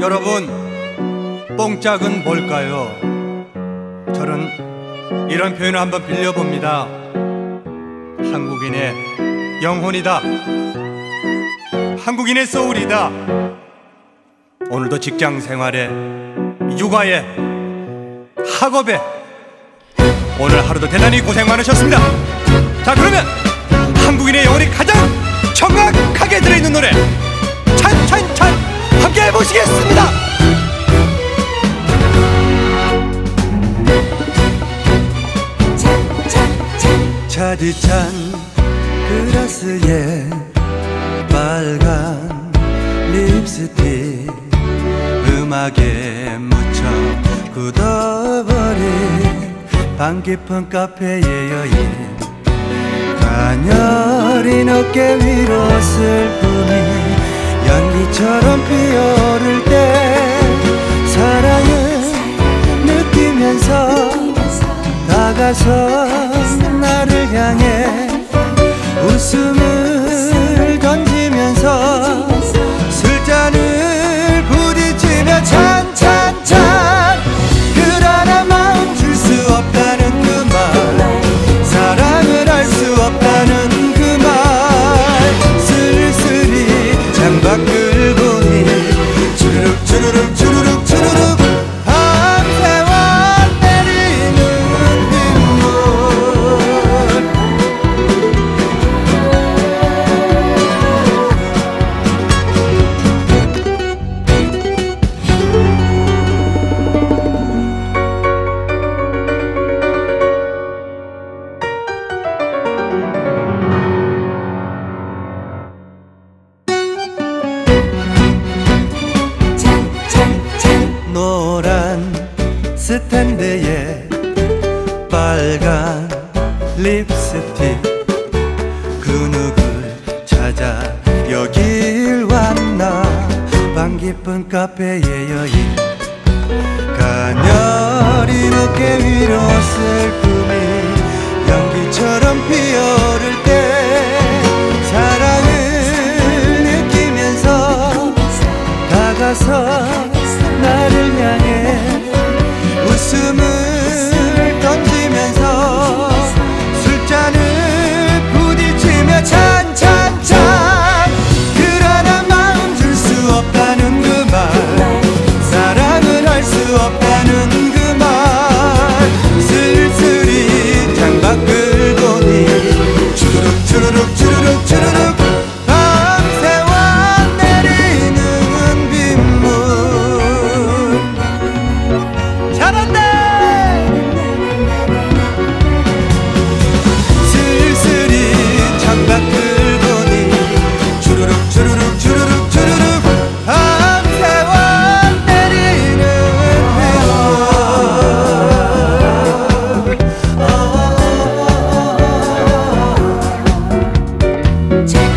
여러분, 뽕짝은 뭘까요? 저는 이런 표현을 한번 빌려봅니다. 한국인의 영혼이다. 한국인의 소울이다. 오늘도 직장 생활에, 육아에, 학업에, 오늘 하루도 대단히 고생 많으셨습니다. 자, 그러면 한국인의 영혼이 가장 정확하게 들어있는 노래, 찬찬찬 함께 해보시겠습니다. 차디찬 그라스에 빨간 립스틱 음악에 묻혀 굳어버린 방 깊은 카페의 여인 가녀린 어깨 위로 슬픔이 연기처럼 피어오를 때 사랑을 느끼면서 다가서 빨간 립스틱. 그 누굴 찾아? 여길 왔나? 방 깊은 카페의 여인. 가녀린 어깨 위로 슬픔 제